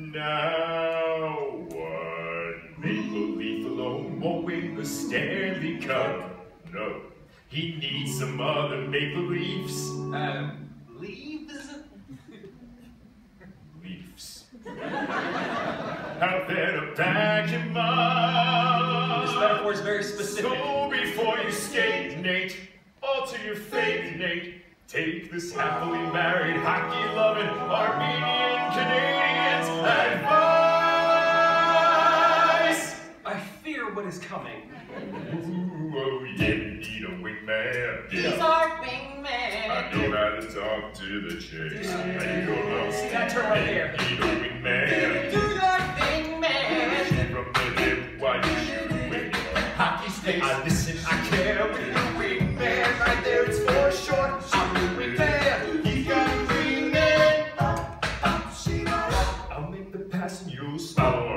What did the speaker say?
Now one maple leaf alone won't win the Stanley Cup. No, he needs some other maple leaves. Um, leaves? Leaves. Out there to back him up. This metaphor is very specific. So before you skate, Nate, alter your fate, Nate. Take this happily married, hockey-loving Armenian what is coming. Ooh, oh, you need a wingman. He's our wingman. I know how to talk to the chicks. How you gonna See that turn right there? Need a wingman. Do your thing, man. Shoot from the hip while you shoot with your hockey sticks. I listen, I care with the wingman. Right there, it's for short. I'm the wingman. He's got a wingman. I'll make the pass and you'll score.